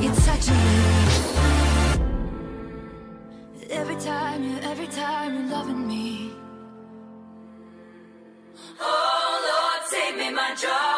You're touching me. Every time you, every time you're loving me. Oh Lord, save me, my joy